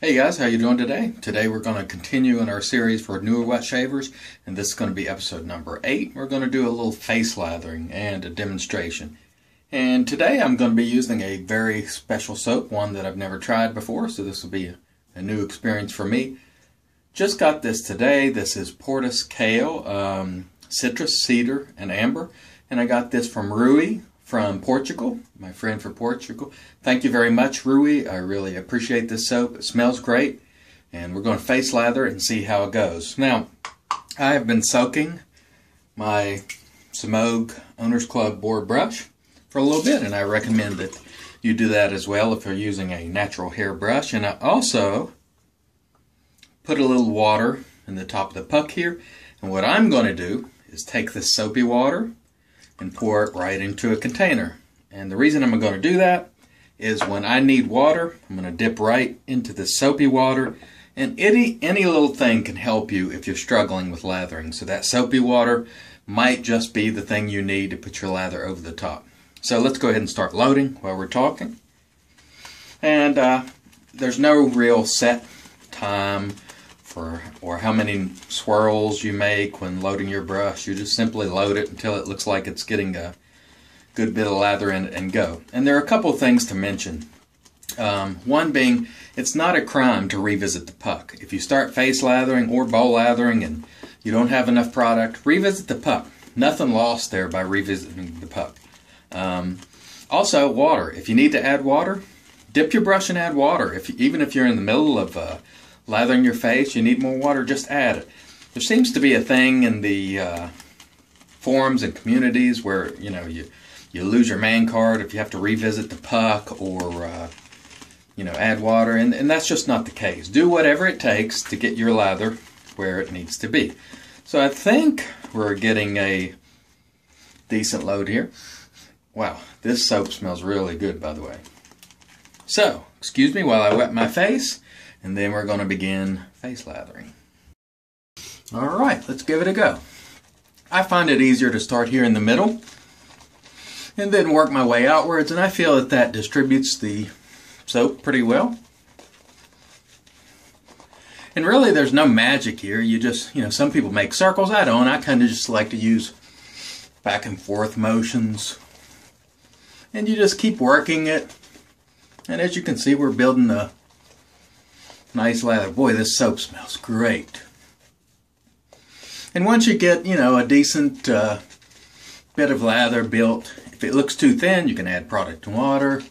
Hey guys, how you doing today? Today we're going to continue in our series for newer wet shavers, and this is going to be episode number 8. We're going to do a little face lathering and a demonstration. And today I'm going to be using a very special soap, one that I've never tried before, so this will be a, a new experience for me. Just got this today. This is Portus Cale, um, Citrus, Cedar, and Amber, and I got this from Rui from Portugal, my friend from Portugal. Thank you very much, Rui. I really appreciate this soap. It smells great. And we're going to face lather it and see how it goes. Now, I have been soaking my Semogue Owners Club board brush for a little bit, and I recommend that you do that as well if you're using a natural hair brush. And I also put a little water in the top of the puck here. And what I'm going to do is take this soapy water and pour it right into a container. And the reason I'm going to do that is when I need water, I'm going to dip right into the soapy water. And any, any little thing can help you if you're struggling with lathering. So that soapy water might just be the thing you need to put your lather over the top. So let's go ahead and start loading while we're talking. And uh, there's no real set time for or how many swirls you make when loading your brush. You just simply load it until it looks like it's getting a good bit of lather in it and go. And there are a couple things to mention. Um, one being, it's not a crime to revisit the puck. If you start face lathering or bowl lathering and you don't have enough product, revisit the puck. Nothing lost there by revisiting the puck. Um, also, water. If you need to add water, dip your brush and add water. If even if you're in the middle of uh, lathering your face, you need more water, just add it. There seems to be a thing in the uh, forums and communities where you know you you lose your man card if you have to revisit the puck or uh, you know add water, and, and that's just not the case. Do whatever it takes to get your lather where it needs to be. So I think we're getting a decent load here. Wow, this soap smells really good, by the way. So, excuse me while I wet my face and then we're going to begin face lathering. All right, let's give it a go. I find it easier to start here in the middle and then work my way outwards, and I feel that that distributes the soap pretty well. And really, there's no magic here. You just, you know, some people make circles. I don't. I kind of just like to use back and forth motions. And you just keep working it. And as you can see, we're building a Nice lather. Boy, this soap smells great. And once you get, you know, a decent uh, bit of lather built, if it looks too thin, you can add product and water.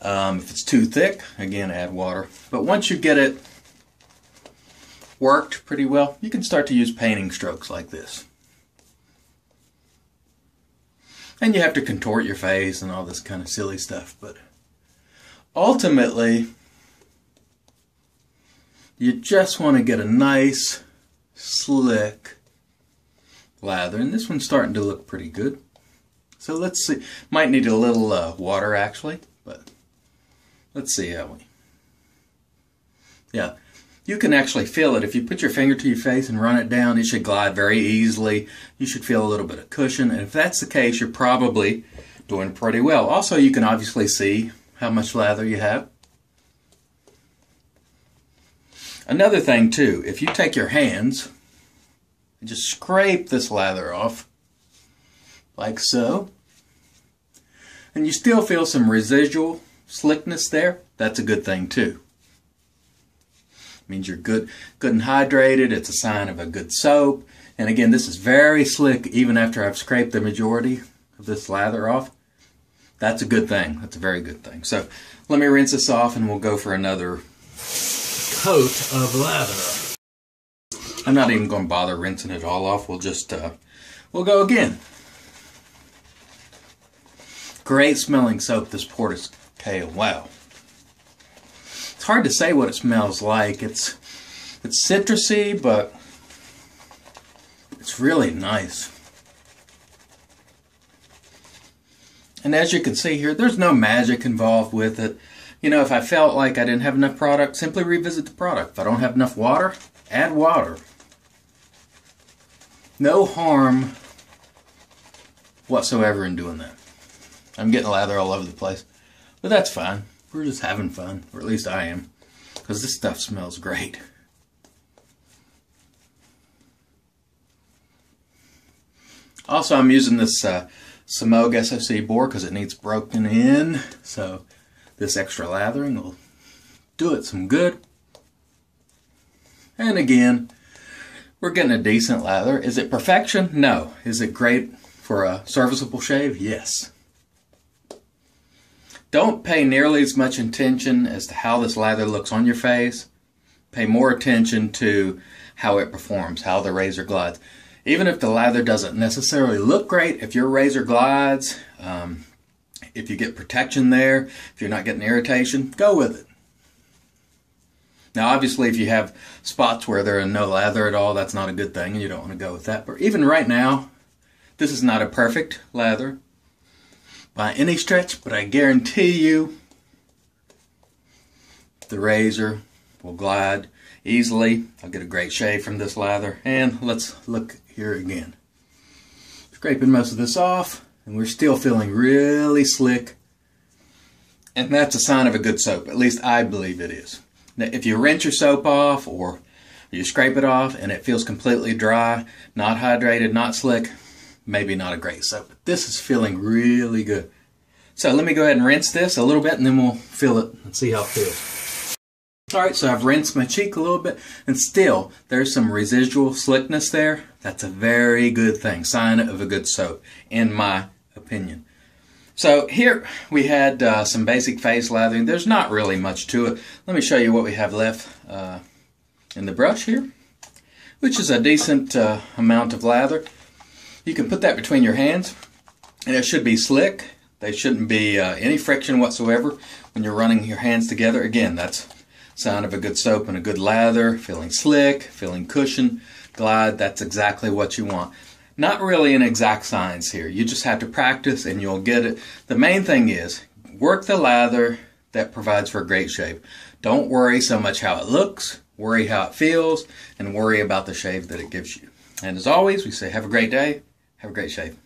Um, if it's too thick, again, add water. But once you get it worked pretty well, you can start to use painting strokes like this. And you have to contort your face and all this kind of silly stuff. But ultimately, you just want to get a nice, slick lather. And this one's starting to look pretty good. So let's see. Might need a little uh, water actually, but let's see how we. Yeah, you can actually feel it. If you put your finger to your face and run it down, it should glide very easily. You should feel a little bit of cushion. And if that's the case, you're probably doing pretty well. Also, you can obviously see how much lather you have. Another thing too, if you take your hands and just scrape this lather off, like so, and you still feel some residual slickness there, that's a good thing too. It means you're good, good and hydrated. It's a sign of a good soap. And again, this is very slick even after I've scraped the majority of this lather off. That's a good thing. That's a very good thing. So let me rinse this off and we'll go for another coat of lather. I'm not even going to bother rinsing it all off. We'll just, uh, we'll go again. Great smelling soap, this Portus Cale. Wow. It's hard to say what it smells like. It's, it's citrusy, but it's really nice. And as you can see here, there's no magic involved with it. You know, if I felt like I didn't have enough product, simply revisit the product. If I don't have enough water, add water. No harm whatsoever in doing that. I'm getting lather all over the place, but that's fine. We're just having fun, or at least I am. because this stuff smells great. Also, I'm using this uh, Semogue SOC boar because it needs broken in. So this extra lathering will do it some good. And again, we're getting a decent lather. Is it perfection? No. Is it great for a serviceable shave? Yes. Don't pay nearly as much attention as to how this lather looks on your face. Pay more attention to how it performs, how the razor glides. Even if the lather doesn't necessarily look great, if your razor glides, um, if you get protection there, if you're not getting irritation, go with it. Now, obviously, if you have spots where there are no lather at all, that's not a good thing, and you don't want to go with that. But even right now, this is not a perfect lather by any stretch, but I guarantee you the razor will glide easily. I'll get a great shave from this lather. And let's look here again. Scraping most of this off, and we're still feeling really slick. And that's a sign of a good soap. At least I believe it is. Now, if you rinse your soap off or you scrape it off and it feels completely dry, not hydrated, not slick, maybe not a great soap. But this is feeling really good. So let me go ahead and rinse this a little bit and then we'll feel it and see how it feels. Alright, so I've rinsed my cheek a little bit and still there's some residual slickness there. That's a very good thing, sign of a good soap, in my opinion. So here we had uh, some basic face lathering. There's not really much to it. Let me show you what we have left uh, in the brush here, which is a decent uh, amount of lather. You can put that between your hands, and it should be slick. There shouldn't be uh, any friction whatsoever when you're running your hands together. Again, that's sign of a good soap and a good lather, feeling slick, feeling cushion, glide. That's exactly what you want. Not really an exact science here. You just have to practice and you'll get it. The main thing is work the lather that provides for a great shave. Don't worry so much how it looks, worry how it feels, and worry about the shave that it gives you. And as always, we say have a great day. Have a great shave.